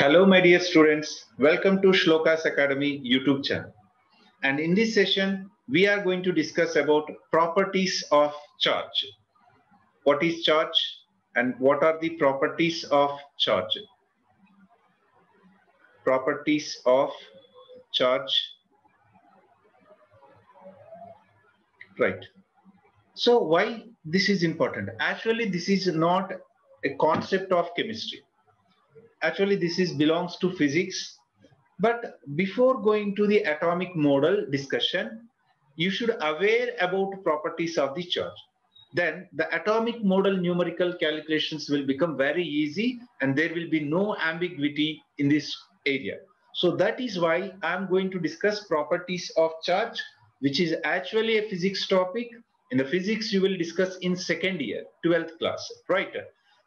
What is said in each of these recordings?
Hello, my dear students. Welcome to Shlokas Academy YouTube channel. And in this session, we are going to discuss about properties of charge. What is charge and what are the properties of charge? Properties of charge. Right. So why this is important? Actually, this is not a concept of chemistry actually this is belongs to physics. But before going to the atomic model discussion you should aware about properties of the charge. Then the atomic model numerical calculations will become very easy and there will be no ambiguity in this area. So that is why i'm going to discuss properties of charge which is actually a physics topic. In the physics you will discuss in second year 12th class right?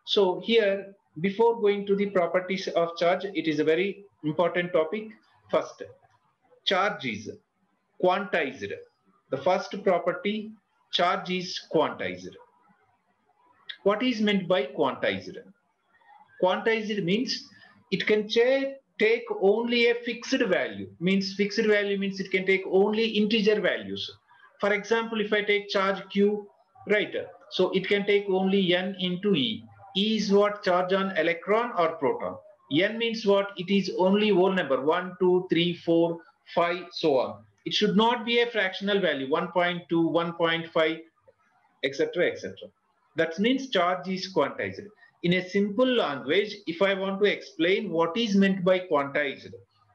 So here before going to the properties of charge, it is a very important topic. First, charge is quantized. The first property, charge is quantized. What is meant by quantized? Quantized means it can take only a fixed value. Means fixed value means it can take only integer values. For example, if I take charge Q, right? So it can take only N into E E is what charge on electron or proton. N means what? It is only whole number 1, 2, 3, 4, 5, so on. It should not be a fractional value 1.2, 1.5, etc. etc. That means charge is quantized. In a simple language, if I want to explain what is meant by quantized,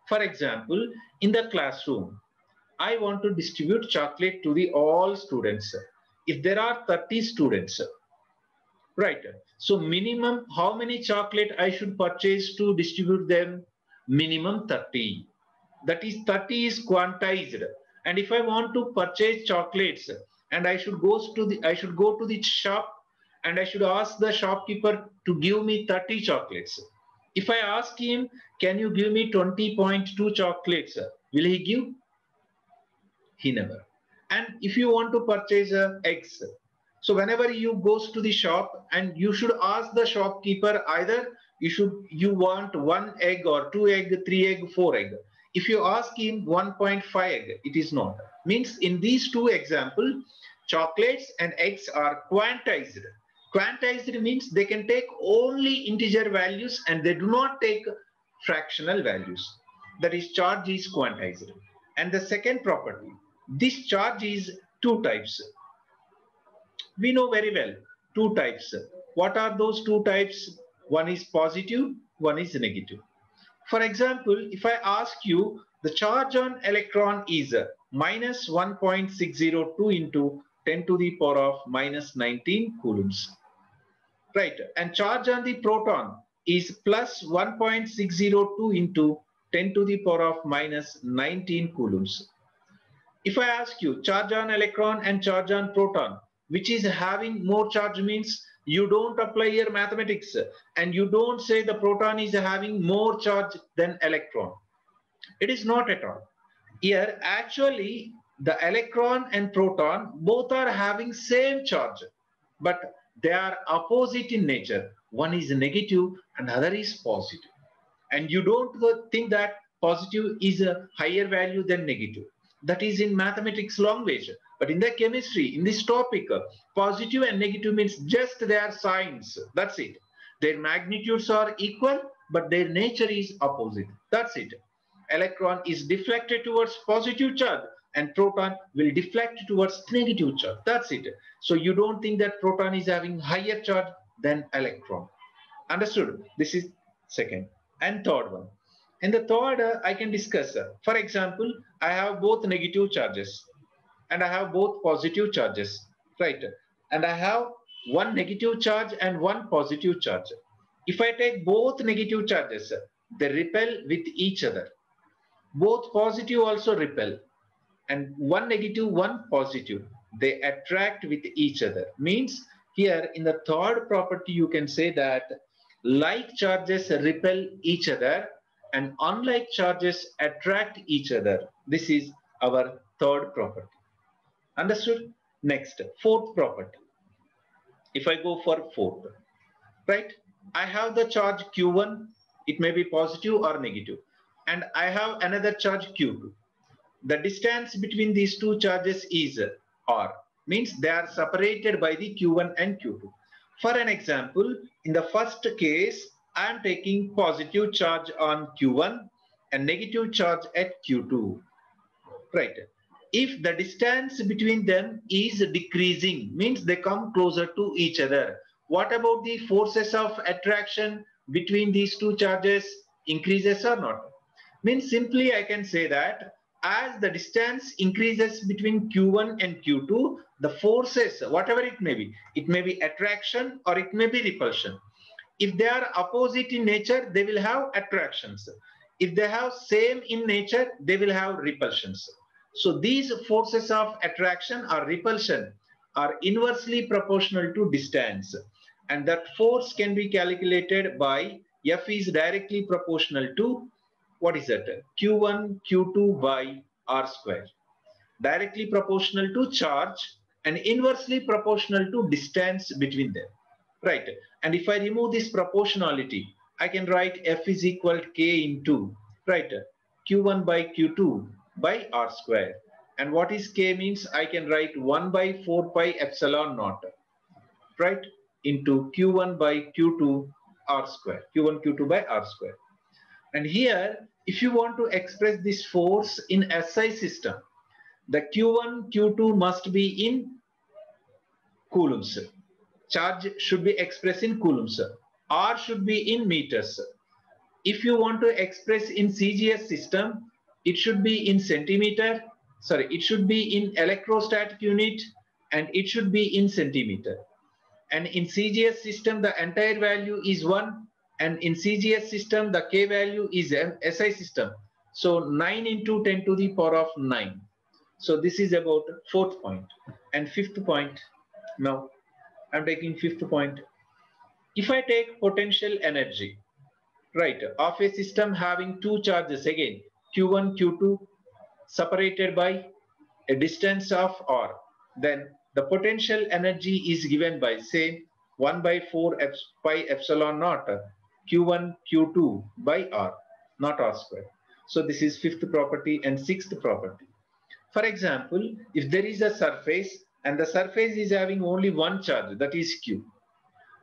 for example, in the classroom, I want to distribute chocolate to the all students. If there are 30 students, Right. So minimum, how many chocolate I should purchase to distribute them? Minimum 30. That is 30 is quantized. And if I want to purchase chocolates and I should go to the I should go to the shop and I should ask the shopkeeper to give me 30 chocolates. If I ask him, can you give me 20.2 chocolates? Will he give? He never. And if you want to purchase uh, eggs, so whenever you goes to the shop and you should ask the shopkeeper either you should you want one egg or two egg, three egg, four egg. If you ask him 1.5 egg, it is not. Means in these two example, chocolates and eggs are quantized. Quantized means they can take only integer values and they do not take fractional values. That is charge is quantized. And the second property, this charge is two types we know very well two types. What are those two types? One is positive, one is negative. For example, if I ask you the charge on electron is minus 1.602 into 10 to the power of minus 19 coulombs. Right. And charge on the proton is plus 1.602 into 10 to the power of minus 19 coulombs. If I ask you charge on electron and charge on proton, which is having more charge means you don't apply your mathematics and you don't say the proton is having more charge than electron. It is not at all. Here actually the electron and proton both are having same charge but they are opposite in nature. One is negative and other is positive. And you don't think that positive is a higher value than negative. That is in mathematics language. But in the chemistry, in this topic, positive and negative means just their signs. That's it. Their magnitudes are equal, but their nature is opposite. That's it. Electron is deflected towards positive charge and proton will deflect towards negative charge. That's it. So you don't think that proton is having higher charge than electron. Understood? This is second. And third one. In the third, uh, I can discuss. Uh, for example, I have both negative charges and I have both positive charges, right? And I have one negative charge and one positive charge. If I take both negative charges, they repel with each other. Both positive also repel. And one negative, one positive. They attract with each other. Means here in the third property, you can say that like charges repel each other and unlike charges attract each other. This is our third property. Understood? Next, fourth property. If I go for fourth, right? I have the charge Q1 It may be positive or negative. And I have another charge Q2. The distance between these two charges is R, means they are separated by the Q1 and Q2. For an example, in the first case, I am taking positive charge on Q1 and negative charge at Q2. Right. If the distance between them is decreasing, means they come closer to each other. What about the forces of attraction between these two charges increases or not? Means simply I can say that as the distance increases between Q1 and Q2, the forces, whatever it may be, it may be attraction or it may be repulsion. If they are opposite in nature, they will have attractions. If they have same in nature, they will have repulsions. So these forces of attraction or repulsion are inversely proportional to distance. And that force can be calculated by F is directly proportional to what is that? Q1, Q2 by R square. Directly proportional to charge and inversely proportional to distance between them. Right. And if I remove this proportionality, I can write F is equal to K into, right, Q1 by Q2 by R square. And what is K means? I can write 1 by 4 pi epsilon naught, right, into Q1 by Q2 R square, Q1, Q2 by R square. And here, if you want to express this force in SI system, the Q1, Q2 must be in coulombs. Charge should be expressed in coulombs. R should be in meters. If you want to express in CGS system, it should be in centimeter. Sorry, it should be in electrostatic unit and it should be in centimeter. And in CGS system, the entire value is 1 and in CGS system, the K value is an SI system. So 9 into 10 to the power of 9. So this is about fourth point. And fifth point, now I'm taking fifth point. If I take potential energy, right, of a system having two charges again, Q1, Q2, separated by a distance of R, then the potential energy is given by say 1 by 4 pi epsilon naught Q1, Q2 by R, not R square. So this is fifth property and sixth property. For example, if there is a surface and the surface is having only one charge, that is Q,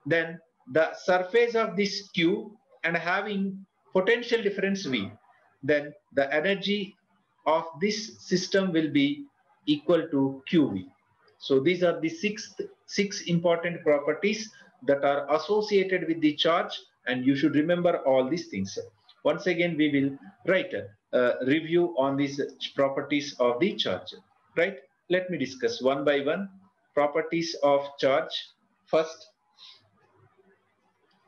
then the surface of this Q and having potential difference V, then the energy of this system will be equal to QV. So these are the six, six important properties that are associated with the charge and you should remember all these things. Once again, we will write a review on these properties of the charge. Right? Let me discuss one by one properties of charge. First,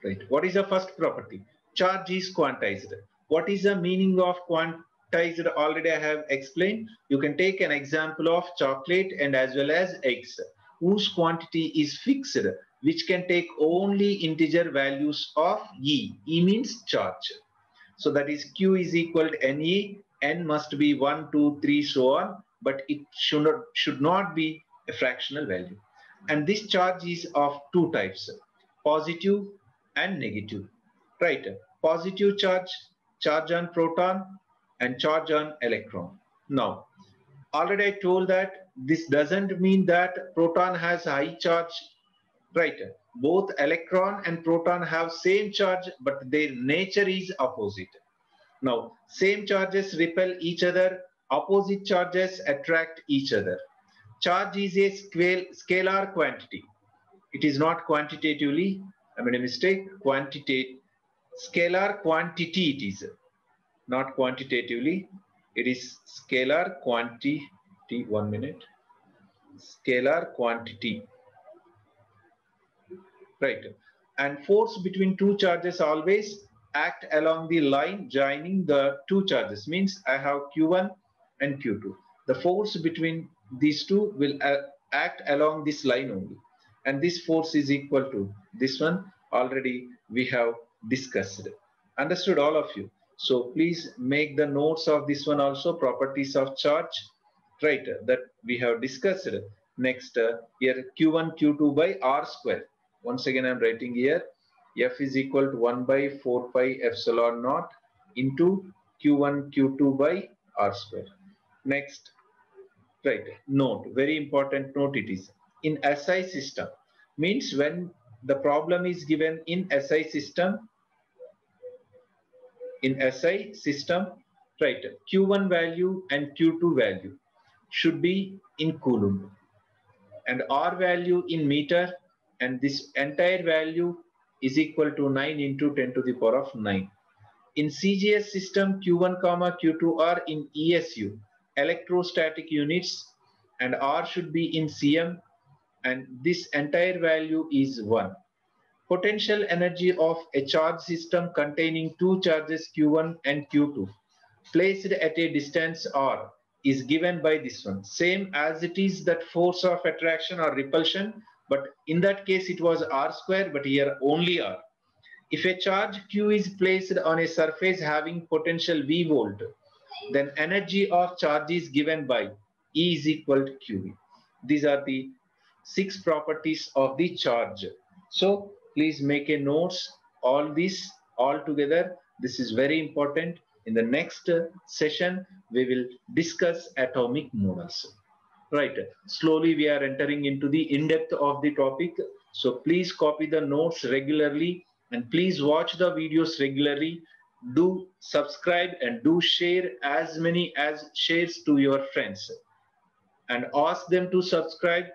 right? What is the first property? Charge is quantized. What is the meaning of quantized? Already I have explained. You can take an example of chocolate and as well as eggs whose quantity is fixed which can take only integer values of E. E means charge. So that is Q is equal to NE. N must be 1, 2, 3, so on. But it should not, should not be a fractional value. And this charge is of two types, positive and negative. Right. Positive charge, charge on proton and charge on electron. Now, already I told that this doesn't mean that proton has high charge right? Both electron and proton have same charge but their nature is opposite. Now same charges repel each other opposite charges attract each other. Charge is a scalar quantity. It is not quantitatively i made a mistake quantitative scalar quantity it is. Not quantitatively. It is scalar quantity. One minute. Scalar quantity. Right. And force between two charges always act along the line joining the two charges. Means i have q1 and q2 the force between these two will uh, act along this line only. And this force is equal to this one. Already we have discussed. Understood all of you. So please make the notes of this one also properties of charge right that we have discussed. Next uh, here q1 q2 by r square. Once again, I'm writing here. F is equal to 1 by 4 pi epsilon naught into Q1 Q2 by R square. Next, right, note, very important note it is. In SI system, means when the problem is given in SI system, in SI system, right, Q1 value and Q2 value should be in Coulomb and R value in meter and this entire value is equal to 9 into 10 to the power of 9. In CGS system, Q1 comma Q2 are in ESU, electrostatic units, and R should be in CM, and this entire value is 1. Potential energy of a charge system containing two charges Q1 and Q2 placed at a distance R is given by this one. Same as it is that force of attraction or repulsion, but in that case it was R square, but here only R. If a charge Q is placed on a surface having potential V volt, then energy of charge is given by E is equal to QV. These are the six properties of the charge. So please make a notes all this all together. This is very important. In the next uh, session, we will discuss atomic models. Right. Slowly we are entering into the in-depth of the topic. So please copy the notes regularly and please watch the videos regularly do subscribe and do share as many as shares to your friends and ask them to subscribe